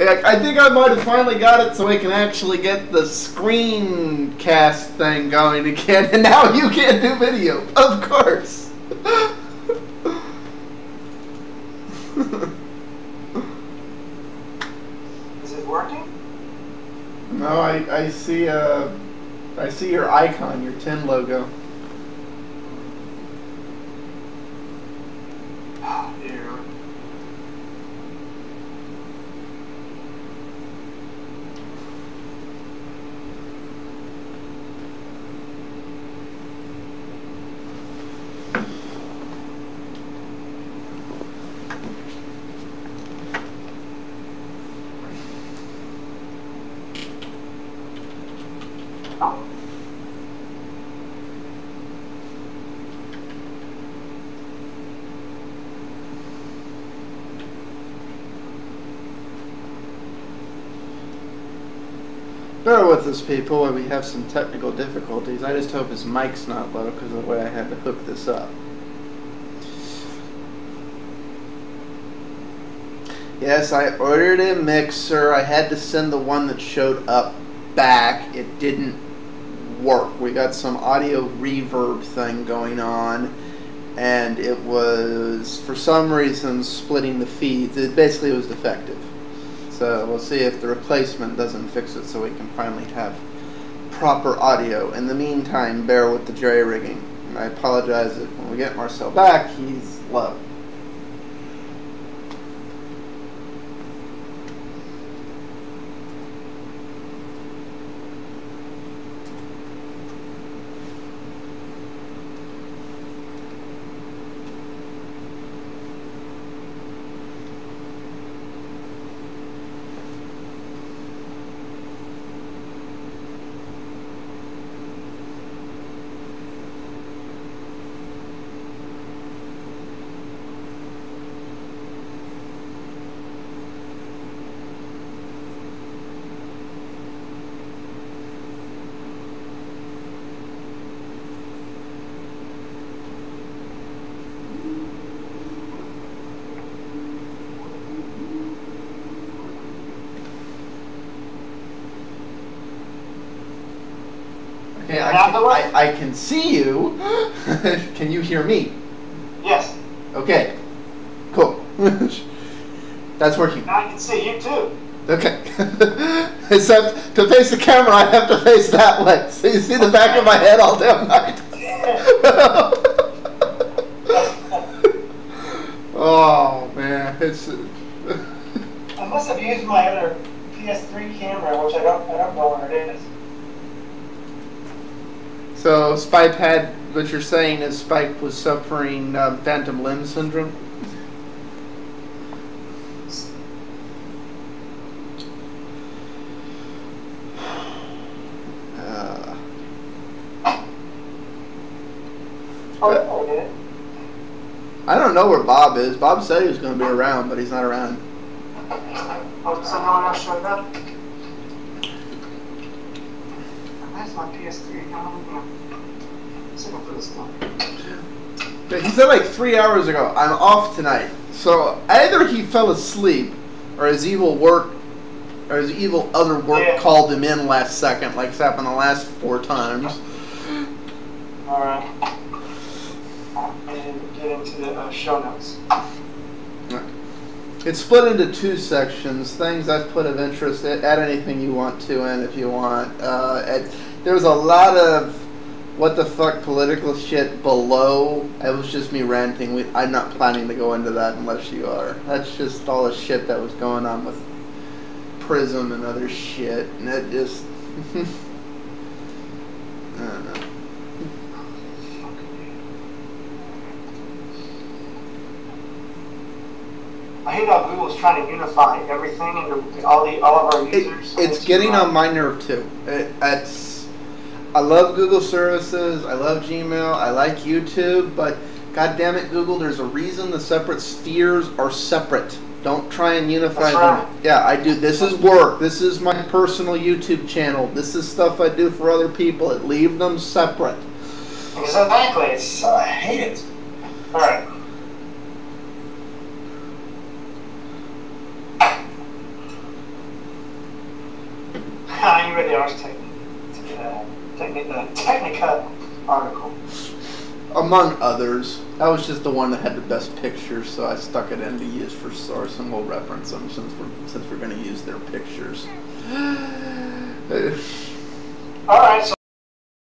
I think I might have finally got it so I can actually get the screencast thing going again, and now you can't do video. Of course. Is it working? No, I, I see uh, I see your icon, your tin logo. Oh, dear. Bear with us, people, while we have some technical difficulties. I just hope his mic's not low because of the way I had to hook this up. Yes, I ordered a mixer. I had to send the one that showed up back. It didn't work. We got some audio reverb thing going on, and it was, for some reason, splitting the feeds. It basically was defective. So we'll see if the replacement doesn't fix it so we can finally have proper audio. In the meantime, bear with the jerry rigging. And I apologize if when we get Marcel back, he's low. Okay, I can, the way. I, I can see you. can you hear me? Yes. Okay, cool. That's working. Now I can see you too. Okay. Except to face the camera, I have to face that way. So you see the back of my head all damn night. oh man, it's. I must have used my other PS3 camera, which I don't, I don't know where it is. So Spike had what you're saying is Spike was suffering um, phantom limb syndrome. Uh, Oh, yeah, I. I don't know where Bob is. Bob said he was going to be around, but he's not around. Oh, so no one else showed up? Where's my PS3? Yeah. Let's look for this one. But He said like three hours ago, I'm off tonight. So either he fell asleep, or his evil work, or his evil other work Yeah. called him in last second, like it's happened the last four times. Alright. And get into the uh, show notes. It's split into two sections. Things I've put of interest. Add anything you want to in if you want. Uh, it, there's a lot of what the fuck political shit below. It was just me ranting. We, I'm not planning to go into that unless you are. That's just all the shit that was going on with Prism and other shit, and it just. I don't know. I hate how Google's trying to unify everything into all the all of our It, users. it's getting on my nerve too. It, it's, I love Google services. I love Gmail. I like YouTube, but God damn it, Google, there's a reason the separate spheres are separate. Don't try and unify them. Yeah, I do. This is work. This is my personal YouTube channel. This is stuff I do for other people. It leave them separate. Exactly. It's, uh, I hate it. All right. Are you really architect? Uh, Technica, Technica article? Among others, that was just the one that had the best pictures, so I stuck it in to use for source, and we'll reference them since we're since we're going to use their pictures. All right, so